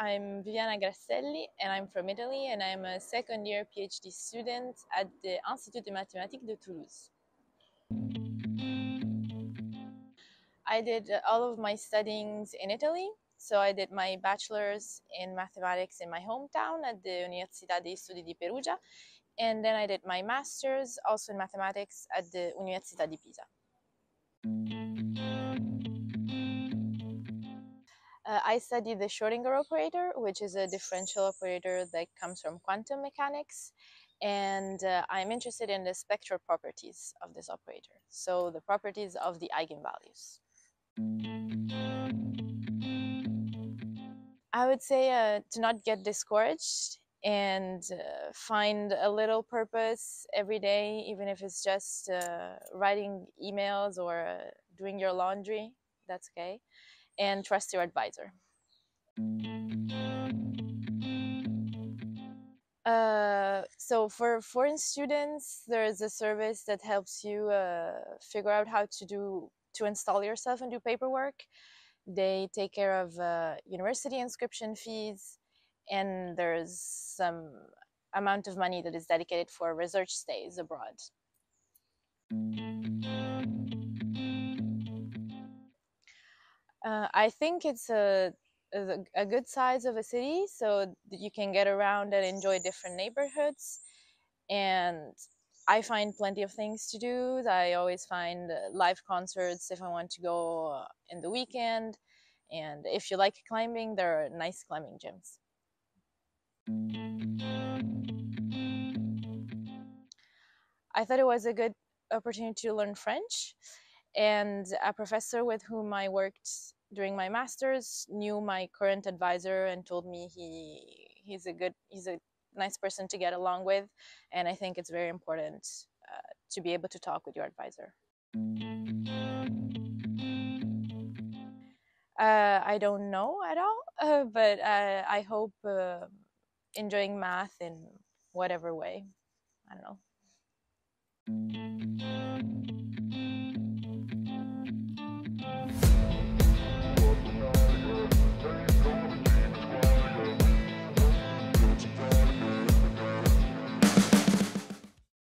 I'm Viviana Grasselli and I'm from Italy and I'm a second year PhD student at the Institut de Mathématiques de Toulouse. I did all of my studies in Italy. So I did my bachelor's in mathematics in my hometown at the Università dei Studi di Perugia. And then I did my master's also in mathematics at the Università di Pisa. Uh, I studied the Schrodinger operator, which is a differential operator that comes from quantum mechanics. And uh, I'm interested in the spectral properties of this operator, so the properties of the eigenvalues. I would say uh, to not get discouraged and uh, find a little purpose every day, even if it's just uh, writing emails or uh, doing your laundry, that's okay and trust your advisor. Uh, so for foreign students, there is a service that helps you uh, figure out how to do to install yourself and do paperwork. They take care of uh, university inscription fees, and there's some amount of money that is dedicated for research stays abroad. Uh, I think it's a, a, a good size of a city, so you can get around and enjoy different neighborhoods. And I find plenty of things to do. I always find uh, live concerts if I want to go in the weekend. And if you like climbing, there are nice climbing gyms. I thought it was a good opportunity to learn French and a professor with whom I worked during my masters knew my current advisor and told me he he's a good he's a nice person to get along with and I think it's very important uh, to be able to talk with your advisor. Uh, I don't know at all, uh, but I hope uh, enjoying math in whatever way. I don't know.